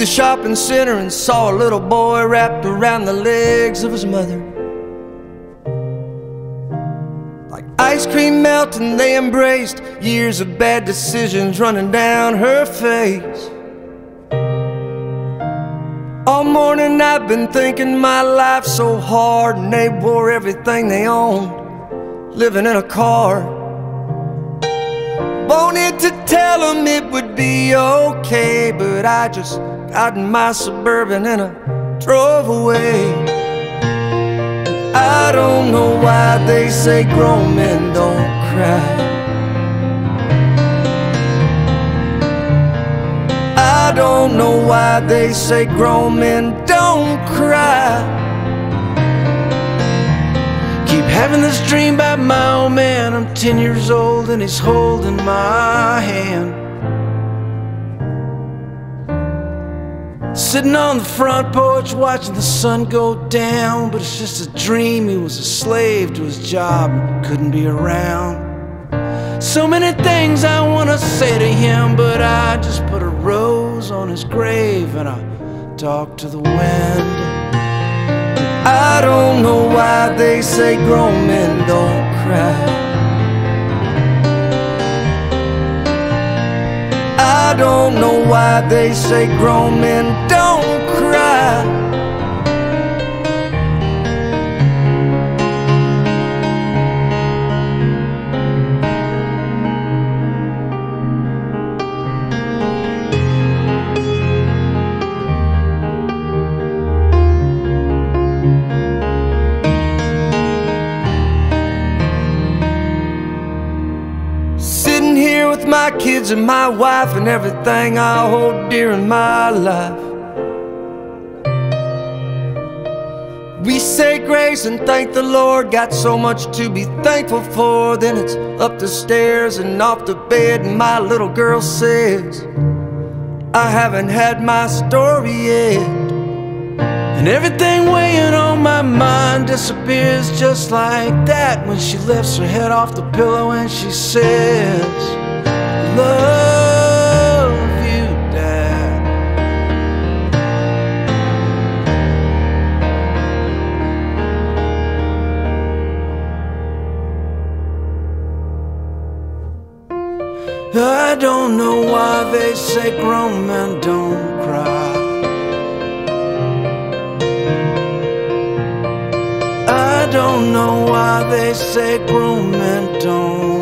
the shopping center and saw a little boy wrapped around the legs of his mother. Like ice cream melting, they embraced years of bad decisions running down her face. All morning I've been thinking my life's so hard, and they wore everything they owned, living in a car. Wanted to tell them it would be okay, but I just got in my Suburban and I drove away. I don't know why they say grown men don't cry. I don't know why they say grown men don't cry. Having this dream about my old man. I'm 10 years old and he's holding my hand. Sitting on the front porch watching the sun go down. But it's just a dream. He was a slave to his job and couldn't be around. So many things I wanna say to him, but I just put a rose on his grave and I talk to the wind. I don't know why they say grown men don't cry. I don't know why they say grown men don't my kids and my wife and everything I hold dear in my life. We say grace and thank the Lord, got so much to be thankful for. Then it's up the stairs and off the bed, and my little girl says, I haven't had my story yet. And everything weighing on my mind disappears just like that when she lifts her head off the pillow and she says. I don't know why they say grown men don't cry. I don't know why they say grown men don't